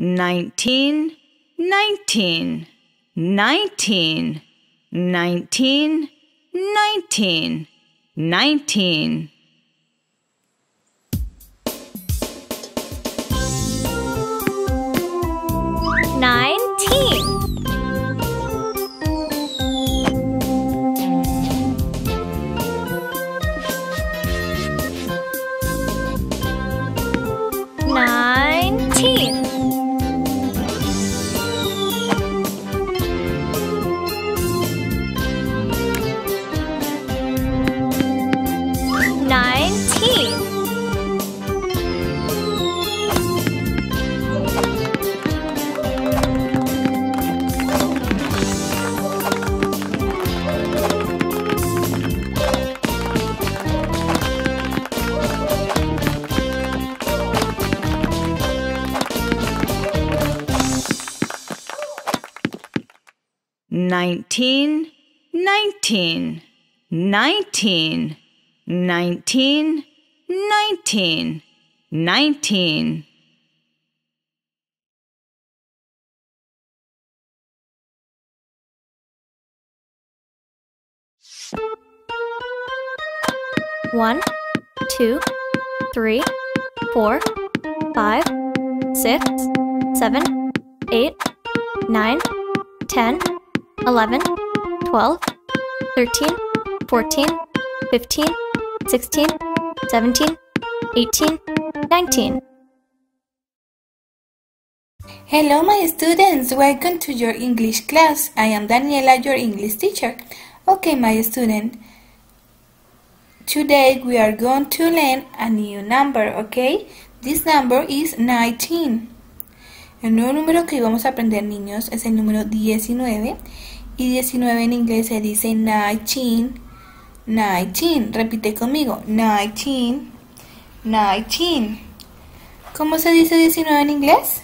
nineteen, nineteen, nineteen, nineteen, nineteen, nineteen. Nineteen, nineteen, nineteen, nineteen, nineteen, nineteen. One, two, three, four, five, six, seven, eight, nine, ten, eleven, twelve, thirteen, fourteen, fifteen, sixteen, seventeen, eighteen, nineteen. Hello, my students. Welcome to your English class. I am Daniela, your English teacher. Okay, my student. Today we are going to learn a new number, okay? This number is 19. El nuevo número que vamos a aprender, niños, es el número 19. Y 19 en inglés se dice 19. 19. Repite conmigo. 19. 19. ¿Cómo se dice 19 en inglés?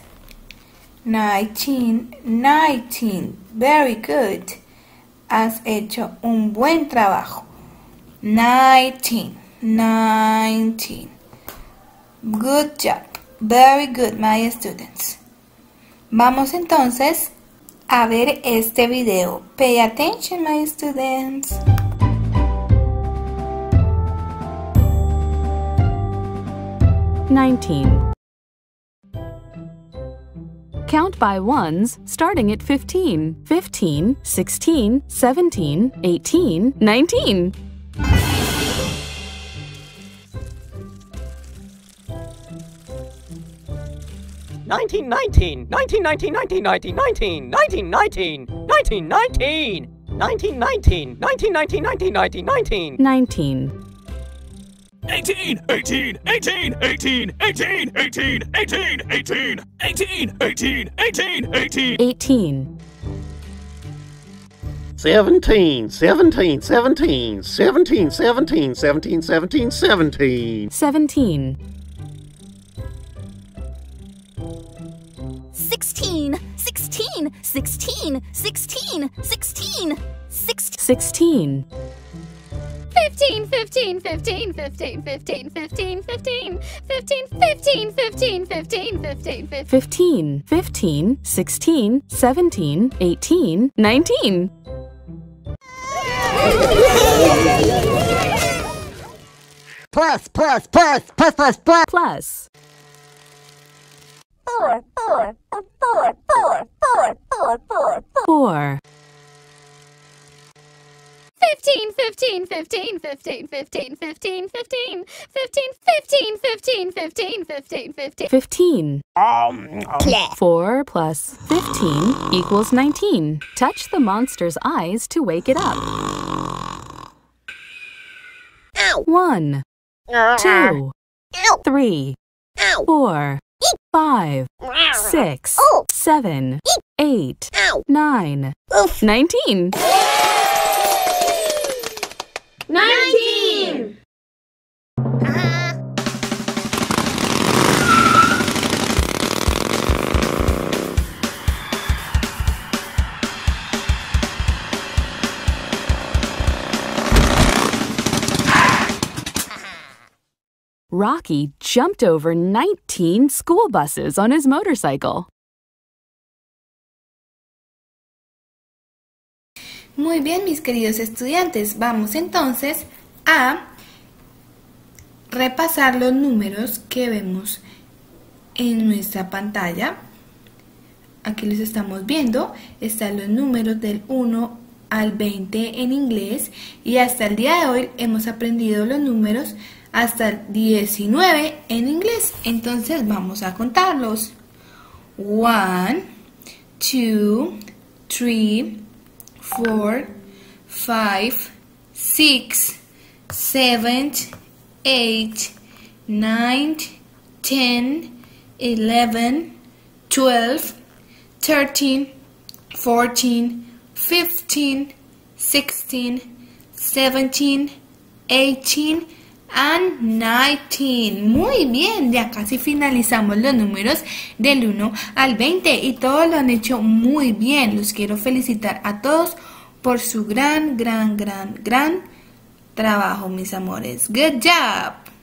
19, 19. Very good. Has hecho un buen trabajo. 19, 19. Good job. Very good, my students. Vamos entonces a ver este video. Pay attention, my students. Nineteen. Count by ones starting at 15, 15, 16, 17, 18, 19. Nineteen nineteen, nineteen nineteen, nineteen nineteen, nineteen, nineteen nineteen, nineteen nineteen, nineteen nineteen, nineteen nineteen, nineteen nineteen, nineteen. 19. 18, 18, 18, 18, 18, 18, 18, 18, 18, 18, 18, 18. 18. 17, 17, 17, 17, 17, 17, 17, 17. 17. 16, 16, 16, 16, 16, 16. 15, 15, 15, 15, 15, 15, 15, 15, 15, 15, 15, 15, 15, 15, 16, 17, 18, 19. Plus, plus, plus, plus, plus, plus. Plus. Four, four, four. 4. 15, 15, 15, 15, 15, 15, 15, 15, 15, 15, 15, 15, 15. 15. 4 plus 15 equals 19. Touch the monster's eyes to wake it up. 1, 2, 3, 4, 5, 6, 7, 8, 9, 19. Rocky jumped over 19 school buses on his motorcycle. Muy bien, mis queridos estudiantes, vamos entonces a repasar los números que vemos en nuestra pantalla. Aquí los estamos viendo, están los números del 1 al 20 en inglés y hasta el día de hoy hemos aprendido los números hasta el 19 en inglés. Entonces vamos a contarlos. 1, 2, 3, 4, 5, 6, 7, 8, 9, 10, 11, 12, 13, 14, 15, 16, 17, 18, and 19. Muy bien, ya casi finalizamos los números del 1 al 20 y todos lo han hecho muy bien. Los quiero felicitar a todos por su gran, gran, gran, gran trabajo, mis amores. Good job.